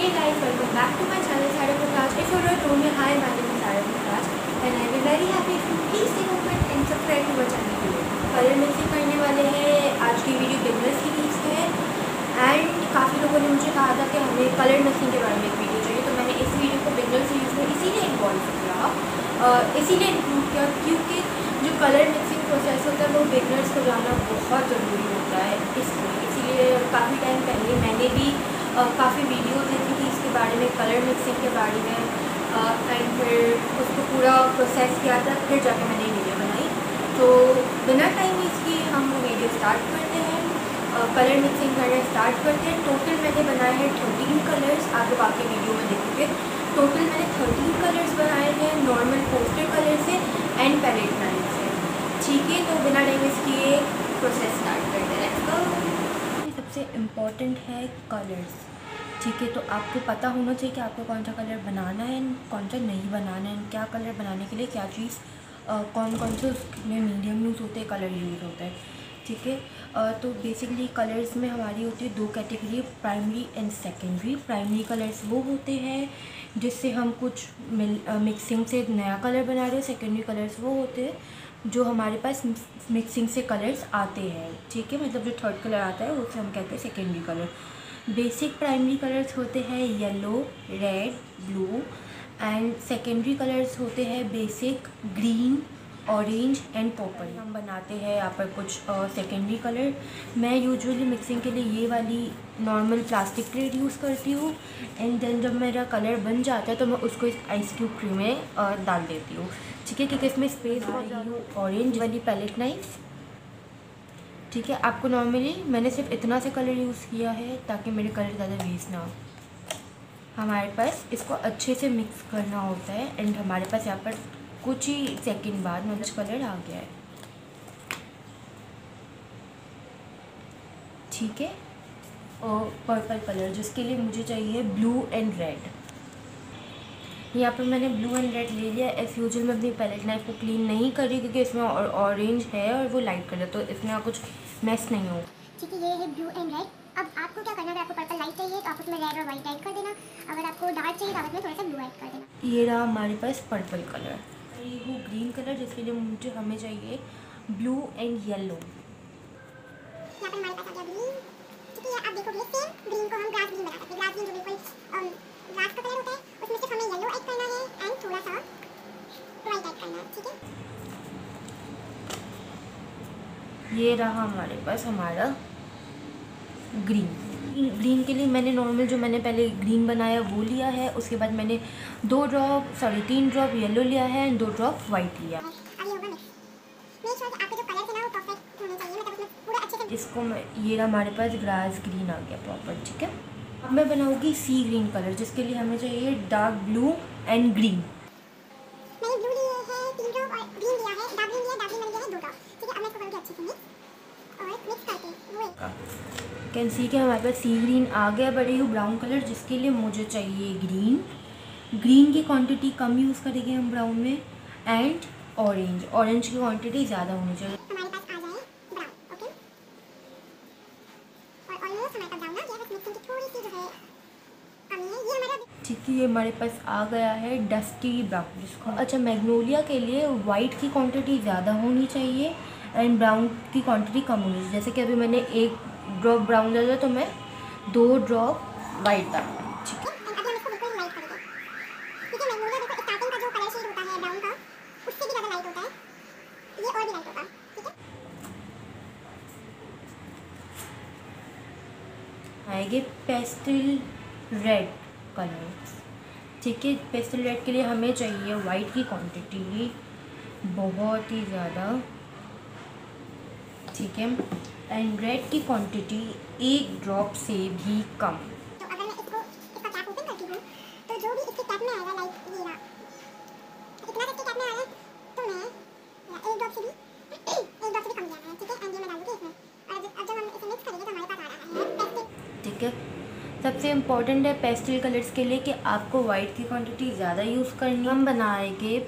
Hey guys, welcome back to my channel Sarah Prakash. If you don't know me, hi, my name is Sarah Prakash and I will very happy if you channel today. Colour mixing करने वाले हैं आज की video beginners की लीज and काफ़ी लोगों ने मुझे कहा था कि हमें कलर मिक्सिंग के बारे में एक वीडियो चाहिए तो मैंने इस वीडियो को बिगनर सीरीज़ में इसीलिए इन्वॉल्व किया इसीलिए इंक्लूड किया क्योंकि जो कलर मिक्सिंग प्रोसेस होता है वो बिगनर्स को जानना बहुत ज़रूरी होता है इसलिए इसीलिए काफ़ी टाइम पहले मैंने भी काफ़ी वीडियो देखी थी इसके बारे में कलर मिक्सिंग के बारे में एंड फिर उसको पूरा प्रोसेस किया था, फिर जाके मैंने वीडियो बनाई। तो बिना टाइम इसकी हम वीडियो स्टार्ट करते हैं। कलर मिक्सिंग करना स्टार्ट करते हैं। टोटल मैंने बनाए हैं थर्टीन कलर्स आप लोग आके वीडियो में देखोगे। टोटल मैंने थर्टीन कलर्स बनाए हैं। नॉर्मल पोस्टर कलर से एंड पैलेट लाइन से ठीक है तो बिना टाइम इसकी प्रोसेस स्टार्ट करते हैं। सबसे इंपॉर्टेंट है कलर्स ठीक है तो आपको पता होना चाहिए कि आपको कौन सा कलर बनाना है कौन सा नहीं बनाना है क्या कलर बनाने के लिए क्या चीज़ कौन कौन से उसमें मीडियम यूज़ होते हैं कलर यूज़ होता है. ठीक है तो बेसिकली कलर्स में हमारी होती है दो category primary and secondary primary colours वो होते हैं जिससे हम कुछ मिल मिक्सिंग से नया कलर बना रहे हैं सेकेंडरी कलर्स वो होते हैं. जो हमारे पास मिक्सिंग से कलर्स आते हैं, ठीक है? मतलब जो थर्ड कलर आता है, उसे हम कहते हैं secondary colour basic primary colours होते हैं yellow red blue and secondary colours होते हैं basic green orange and purple हम बनाते हैं यहाँ पर कुछ सेकेंडरी कलर मैं यूजुअली मिक्सिंग के लिए ये वाली नॉर्मल प्लास्टिक प्लेट यूज़ करती हूँ. एंड देन जब मेरा कलर बन जाता है तो मैं उसको इस आइस क्यूब क्रीम में uh, डाल देती हूँ. ठीक है क्योंकि इसमें स्पेस बहुत ज़्यादा ऑरेंज वाली पैलेट नाइफ ठीक है आपको नॉर्मली मैंने सिर्फ़ इतना से कलर यूज़ किया है ताकि मेरे कलर ज़्यादा वेस्ट ना हो. हमारे पास इसको अच्छे से मिक्स करना होता है एंड हमारे पास यहाँ पर कुछ ही सेकंड बाद मतलब कलर आ गया है। ठीक है? और पर्पल कलर जिसके लिए मुझे चाहिए ब्लू एंड रेड यहाँ पर मैंने ब्लू एंड रेड ले लिया। एस यूजल मैं अपनी पैलेट नाइफ को क्लीन नहीं कर रही क्योंकि इसमें ऑरेंज है और वो लाइट कलर तो इसमें कुछ मैस नहीं हो। ठीक है ये है ब्लू एंड रेड अब आपको क्या करना है? आपको पर्पल लाइट चाहिए तो आप उसमें रेड और वाइट ऐड कर देना। अगर आपको डार्क चाहिए तो आप उसमें थोड़ा सा ब्लू ऐड कर देना। ये रहा हमारे पास पर्पल कलर ये वो ग्रीन कलर जिसके लिए मुझे हमें चाहिए ब्लू एंड येलो यहाँ पर हमारे पास आ गया ग्रीन ठीक है आप देखोगे सेम ग्रीन को हम ग्रास ग्रीन बना सकते हैं। ग्रास ग्रीन जो बिल्कुल ग्रास का कलर होता है उसमें सिर्फ़ हमें येलो ऐड करना है एंड थोड़ा सा वाइट ऐड करना है ठीक है? ये रहा हमारे पास हमारा ग्रीन ग्रीन के लिए मैंने नॉर्मल जो मैंने पहले ग्रीन बनाया वो लिया है। उसके बाद मैंने दो ड्रॉप सॉरी तीन ड्रॉप येलो लिया है एंड दो ड्रॉप वाइट लिया इसको ये हमारे पास ग्रास ग्रीन आ गया प्रॉपर ठीक है? अब मैं बनाऊँगी सी ग्रीन कलर जिसके लिए हमें चाहिए dark blue and green can see के हमारे पास सी ग्रीन आ गया बड़े ही ब्राउन कलर जिसके लिए मुझे चाहिए ग्रीन। ग्रीन की क्वांटिटी कम यूज़ करेंगे हम ब्राउन में एंड ऑरेंज ऑरेंज की क्वांटिटी ज़्यादा होनी चाहिए। ठीक है ये हमारे पास आ गया है डस्टी ब्राउन जिसको अच्छा मैग्नोलिया के लिए वाइट की क्वांटिटी ज़्यादा होनी चाहिए एंड ब्राउन की क्वांटिटी कम होनी चाहिए। जैसे कि अभी मैंने एक ड्रॉप ब्राउन डाला तो मैं दो ड्रॉप वाइट डाल ठीक है? आएँगे पेस्टल रेड कलर ठीक है पेस्टल रेड के लिए हमें चाहिए वाइट की क्वांटिटी बहुत ही ज़्यादा। ठीक है? एंड रेड की क्वांटिटी एक ड्रॉप से भी कम। ठीक है? सबसे इंपॉर्टेंट है पेस्टल कलर्स के लिए कि आपको वाइट की क्वांटिटी ज़्यादा यूज़ करनी हम बनाएँगे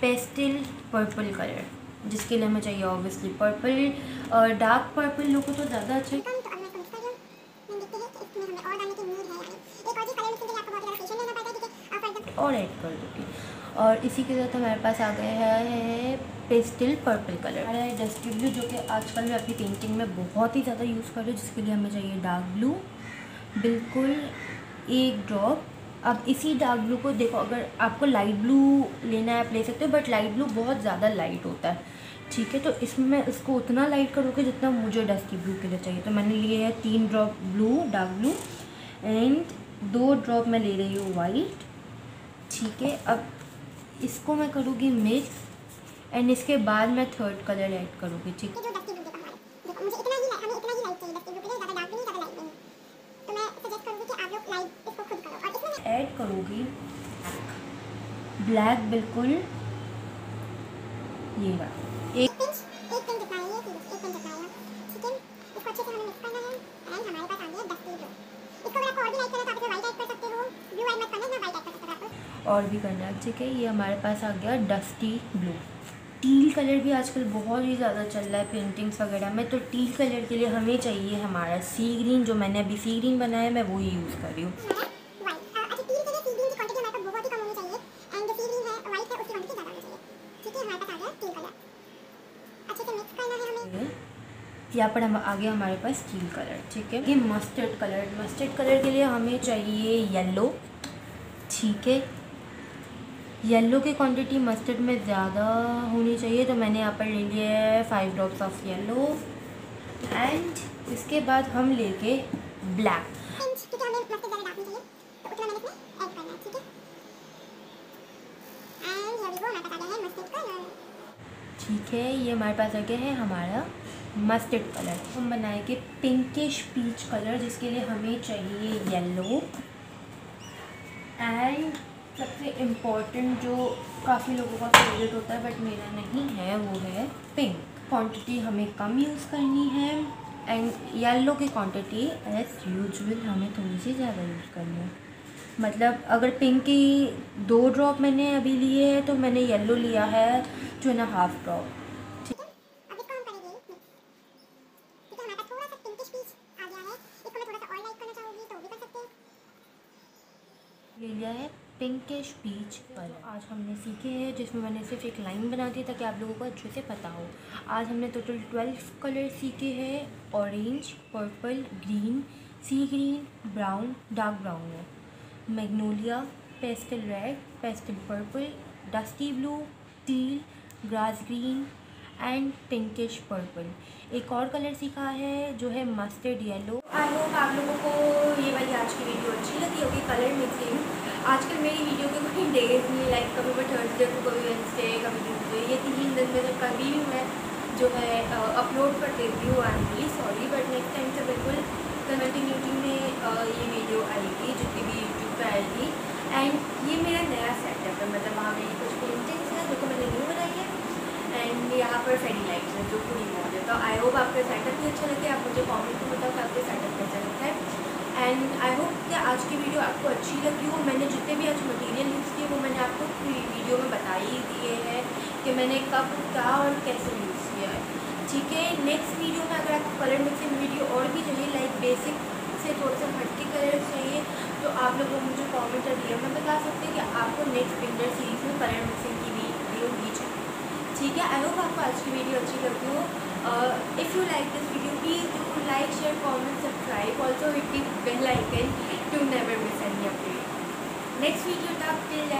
पेस्टल पर्पल कलर जिसके लिए हमें चाहिए ऑब्वियसली पर्पल और डार्क पर्पल लोगों को तो ज़्यादा अच्छा और ऐड कर दूँगी और इसी के साथ हमारे पास आ गया है पेस्टल पर्पल कलर हमारा है डस्टी ब्लू जो कि आजकल मैं अपनी पेंटिंग में बहुत ही ज़्यादा यूज़ कर रही हूँ जिसके लिए हमें चाहिए डार्क ब्लू बिल्कुल एक ड्रॉप अब इसी डार्क ब्लू को देखो, अगर आपको लाइट ब्लू लेना है आप ले सकते हो बट लाइट ब्लू बहुत ज़्यादा लाइट होता है। ठीक है तो इसमें मैं इसको उतना लाइट करूँगी जितना मुझे डस्टी ब्लू के लिए चाहिए। तो मैंने लिए है तीन drop blue dark blue and दो ड्रॉप मैं ले रही हूँ वाइट ठीक है, अब इसको मैं करूँगी मिक्स एंड इसके बाद मैं थर्ड कलर ऐड करूँगी, ठीक? जो इसमें वाइट ब्लैक बिल्कुल। सकते हो। आपको और भी करना है ठीक है? ये हमारे पास आ गया डस्टी ब्लू टील कलर भी आजकल बहुत ही ज़्यादा चल रहा है पेंटिंग्स वगैरह में। तो टील कलर के लिए हमें चाहिए हमारा सी ग्रीन जो मैंने अभी सी ग्रीन बनाया है मैं वही यूज़ कर रही हूँ हमारा वाइट अच्छा टील के लिए सी ग्रीन की क्वांटिटी हमारे पास बहुत ही कम होनी चाहिए एंड जो सी ग्रीन है वाइट है उसकी क्वांटिटी ज़्यादा होनी चाहिए ठीक है हमारे पास आ गया टील कलर अच्छे से मिक्स करना है हमें यहाँ पर हम आगे हमारे पास स्टील कलर, ठीक है? ये मस्टर्ड कलर मस्टर्ड कलर के लिए हमें चाहिए येलो ठीक है? येलो की क्वांटिटी मस्टर्ड में ज़्यादा होनी चाहिए तो मैंने यहाँ पर ले लिया है five drops of yellow and इसके बाद हम लेके ब्लैक ठीक है, ये हमारे पास आ गया है हमारा मस्टर्ड कलर हम बनाएँगे पिंकिश पीच कलर जिसके लिए हमें चाहिए येलो एंड सबसे इम्पोर्टेंट जो काफ़ी लोगों का फेवरेट होता है बट मेरा नहीं है, वो है पिंक क्वांटिटी हमें कम यूज़ करनी है एंड येलो की क्वांटिटी एज यूजुअल हमें थोड़ी सी ज़्यादा यूज़ करनी है। मतलब अगर पिंक की दो ड्रॉप मैंने अभी लिए हैं तो मैंने येलो लिया है टू एंड हाफ़ ड्रॉप ठीक है अब इसको हम करेंगे मिक्स ठीक है हमारे पास थोड़ा सा पिंकिश पीच आ गया है इसको मैं थोड़ा सा और लाइट करना चाहूँगी तो वो भी कर सकते हैं ले लिया है पिंकिश पीच कलर आज हमने सीखे हैं, जिसमें मैंने सिर्फ़ एक लाइन बना दी ताकि आप लोगों को अच्छे से पता हो। आज हमने टोटल ट्वेल्व कलर सीखे हैं orange purple green sea green brown dark brown में magnolia pastel red pastel purple dusty blue teal grass green and pinkish purple एक और कलर सीखा है, जो है मस्टर्ड येलो आई होप आप लोगों को ये वाली आज की वीडियो अच्छी लगी होगी कलर मिक्सिंग आजकल मेरी वीडियो के कोई डेज़ नहीं लाइक कभी मैं थर्सडे को, कभी वेंसडे कभी ट्यूजडे ये तीन दिन में जब कभी भी मैं जो है अपलोड कर देती हूँ I am sorry but next time से बिल्कुल कंटिन्यूटी में ये वीडियो आएगी, जितनी भी यूट्यूब पर आएगी. एंड ये मेरा नया सेटअप है मतलब वहाँ मेरी कुछ पेंटिंग्स हैं जो कि मैंने न्यू बनाई है एंड यहाँ पर फेडी लाइट्स हैं, जो पूरी मौज है। तो आई होप आपका सेटअप भी अच्छा लगे आप मुझे कॉमेंट में बताओ कि आपका सेटअप कैसा लगता है। एंड आई होप कि आज की वीडियो आपको अच्छी लगी हो। मैंने जितने भी आज मटेरियल यूज़ किए, वो मैंने आपको वीडियो में बता ही दिए हैं कि मैंने कब, क्या और कैसे यूज़ किया है। ठीक है नेक्स्ट वीडियो में अगर आपको कलर मिक्सिंग वीडियो और भी चाहिए लाइक बेसिक से थोड़े से हटके कलर चाहिए तो आप लोग मुझे कमेंट और डीएम में बता सकते हैं कि आपको नेक्स्ट विंटर सीरीज़ में कलर मिक्सिंग की ठीक है? आई होप आपको आज की वीडियो अच्छी लगती हो। If you like this video please do like share comment subscribe also hit the bell icon to never miss any update next video तक टिल